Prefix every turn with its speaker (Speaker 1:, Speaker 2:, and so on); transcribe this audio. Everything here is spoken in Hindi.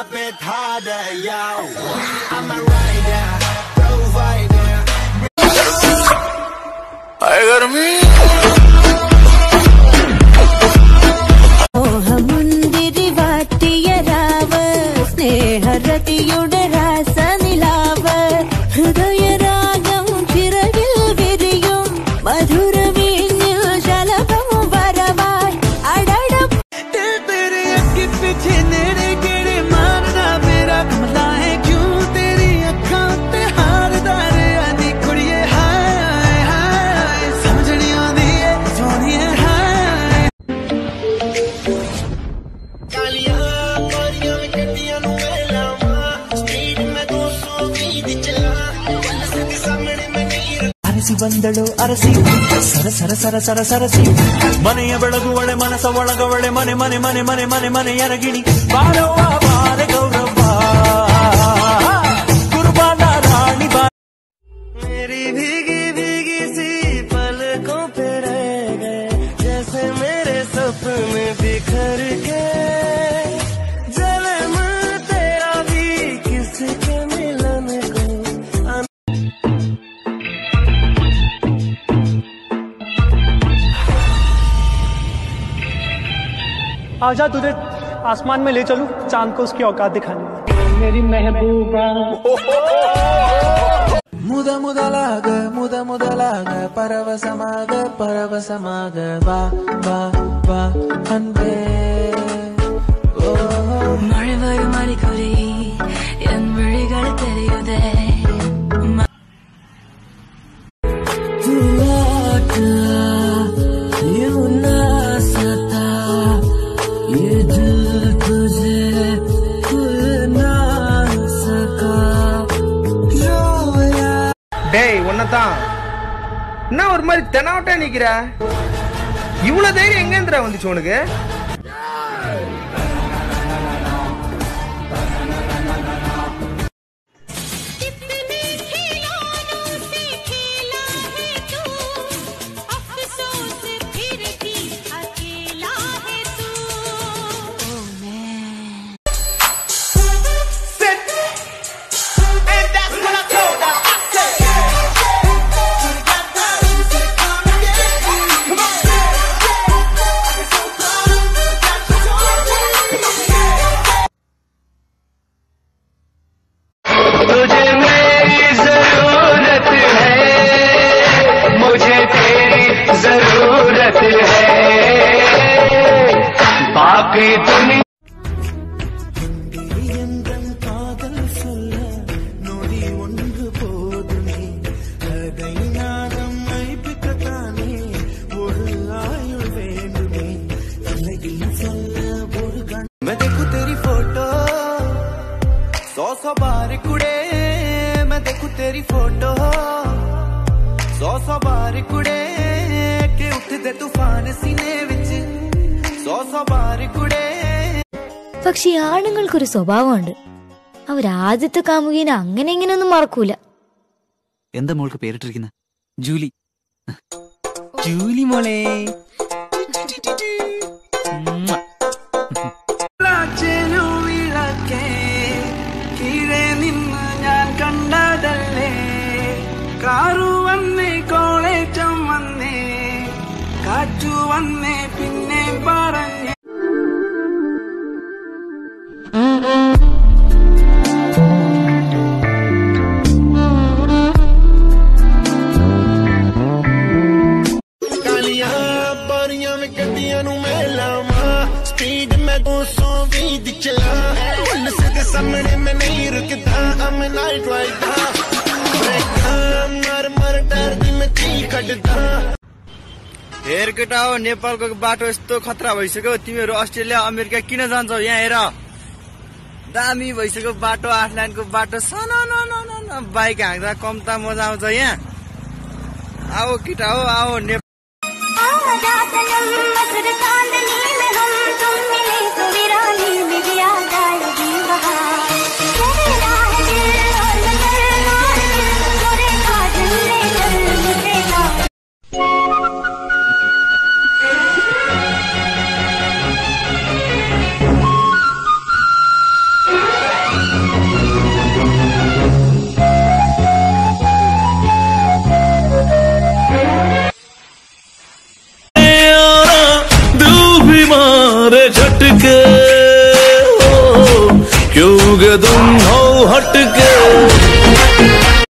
Speaker 1: Drop it harder, yo. I'm a rider, provider.
Speaker 2: മോഹമുന്തിരി വാറ്റിയ രാവ് സ്നേഹരതിയുടെ രാസനിലാവ് ഹൃദയരാഗം ചിറകിൽ വിരിയും മധുര വീഞ്ഞിൽ ശലഭം വരവായി അടട
Speaker 3: दिल ಅರಸಿ ಬಂದಳು ಅರಸಿ ಸರ ಸರ ಸರ ಸರ ಸರಸಿ ಮನೆಯ ಬೆಳಗುವಳೆ ಮನಸ ಒಳಗವಳೆ ಮನೆ ಮನೆ ಮನೆ ಮನೆ ಮನೆ ಮನೆ ಎರಗಿಣಿ ಬಾರವ್ವ ಬಾರೆ ಗೌರವ್ವ ಕುರ್ಬಾನ ರಾಣಿ ಬಾ मेरी भीगी भीगी सी पलकों पे रह गए जैसे मेरे सपने बिखर के
Speaker 4: आजा तुझे आसमान में ले चलूं चांद को उसकी औकात दिखाने मेरी महबूबा
Speaker 3: ಮುದ ಮುದಲಾಗ ಮುದ ಮುದಲಾಗ ಪರವಸಮಾಗ ಪರವಸಮಾಗ ಬಾ ಬಾ ಬಾ ಅನ್ಬೇ
Speaker 5: டேய் உன்னதான் என்ன ஒரு மாதிரி தெனாவட்டா நிக்கிற? இவ்வளவு தைரியம் எங்கேந்திரா வந்துச்சு உனக்கு?
Speaker 3: बार कुड़े मैं देखूं तेरी फोटो सौ सौ बार कुड़े के उठदे तूफान सीने विच सौ सौ बार कुड़े
Speaker 6: പക്ഷെ ഈ ആണുങ്ങൾക്കൊരു സ്വഭാവമുണ്ട് അവരാദ്യത്തെ കാമുകീനെ അങ്ങനെ ഇങ്ങനെയൊന്നും മറക്കൂല
Speaker 7: എന്താ മോൾക്ക് പേരിട്ടിരിക്കുന്നത് ജൂലി ജൂലി മോളെ
Speaker 3: കാറു വന്നേ കോളേറ്റം വന്നേ കാറ്റു വന്നേ പിന്നെ പറഞ്ഞേ
Speaker 1: ਕਾਲੀਆਂ ਬਾਰੀਆਂ ਵਿੱਚ ਗੱਡੀਆਂ ਨੂੰ ਮੈਂ ਲਾਵਾਂ
Speaker 5: हेर केटा हो नेपालको बाटो यस्तो खतरा भइसक्यो। तिमीहरू अस्ट्रेलिया अमेरिका किन जान्छौ यहाँ हेर दामी भइसक्यो बाटो आठ लाइनको बाटो। सन बाइक हाँक्दा कम त मजा आउँछ यहाँ। आओ केटा हो आओ ने
Speaker 8: मारे झटके ओ, क्यों तुम हो हटके?